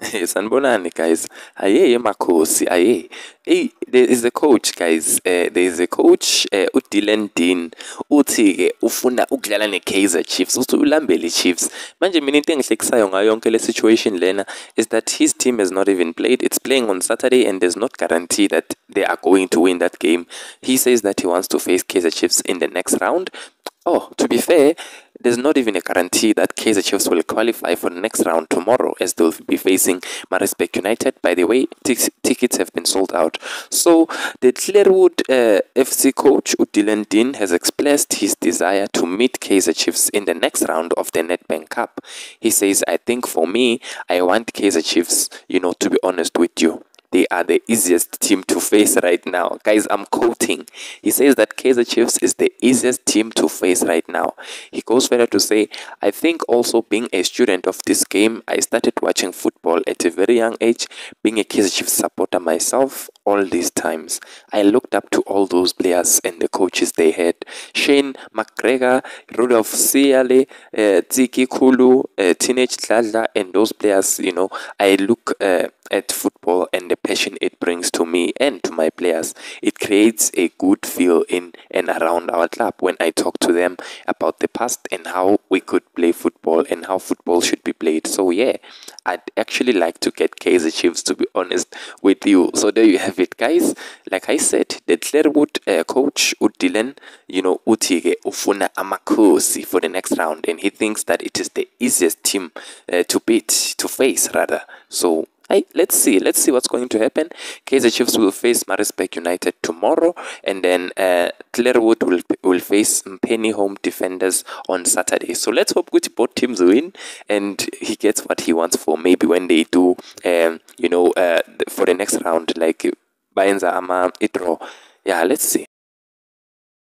sanibonani guys. Ayeye makhosi aye. Hey there is a coach guys. Uh, there is a coach uh, uDylan Dean. Uthi ke ufuna ukudlala neKaizer Chiefs uthi ulambele Chiefs. Manje mina into engihlekisayo ngayo yonke le situation lena is that his team has not even played. It's playing on Saturday and there's not guarantee that they are going to win that game. He says that he wants to face Kaizer Chiefs in the next round Oh, to be fair, there's not even a guarantee that Kaizer Chiefs will qualify for the next round tomorrow as they'll be facing Maritzburg United. By the way, tickets have been sold out. So the Clearwood uh, FC coach UDylan Dean has expressed his desire to meet Kaizer Chiefs in the next round of the Nedbank Cup. He says, I think for me, I want Kaizer Chiefs, you know, to be honest with you they are the easiest team to face right now. Guys, I'm quoting. He says that Kaizer Chiefs is the easiest team to face right now. He goes further to say, I think also being a student of this game, I started watching football at a very young age, being a Kaizer Chiefs supporter myself all these times. I looked up to all those players and the coaches they had. Shane MacGregor, Rudolf Siale, uh, Tiki Kulu, uh, Teenage Dladla, and those players, you know, I look uh, at football passion it brings to me and to my players. It creates a good feel in and around our club when I talk to them about the past and how we could play football and how football should be played. So yeah, I'd actually like to get Kaizer Chiefs to be honest with you. So there you have it guys. Like I said, the Clearwood uh, coach UDylan, you know, Utige ufuna amakosi for the next round and he thinks that it is the easiest team uh, to beat, to face rather. So Let's see. Let's see what's going to happen. Kaizer Chiefs will face Maritzburg United tomorrow, and then uh, Clearwood will will face Penny Home Defenders on Saturday. So let's hope good both teams win, and he gets what he wants for maybe when they do, um, you know, uh, for the next round, like Bayenza Ama Itro. Yeah, let's see.